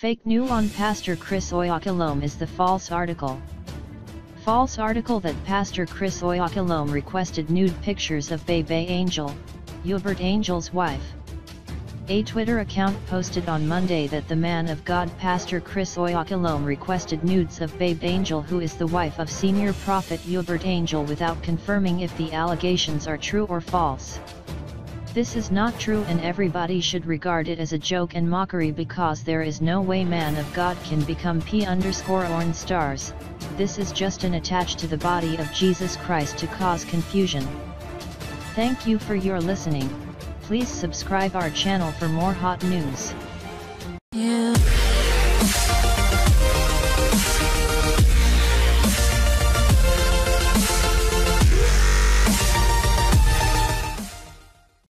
Fake new on Pastor Chris Oyakhilome is the false article. False article that Pastor Chris Oyakhilome requested nude pictures of Bebe Angel, Uebert Angel's wife. A Twitter account posted on Monday that the man of God Pastor Chris Oyakhilome requested nudes of Babe Angel who is the wife of senior prophet Hubert Angel without confirming if the allegations are true or false. This is not true and everybody should regard it as a joke and mockery because there is no way man of God can become P underscore orn stars, this is just an attach to the body of Jesus Christ to cause confusion. Thank you for your listening, please subscribe our channel for more hot news. Yeah.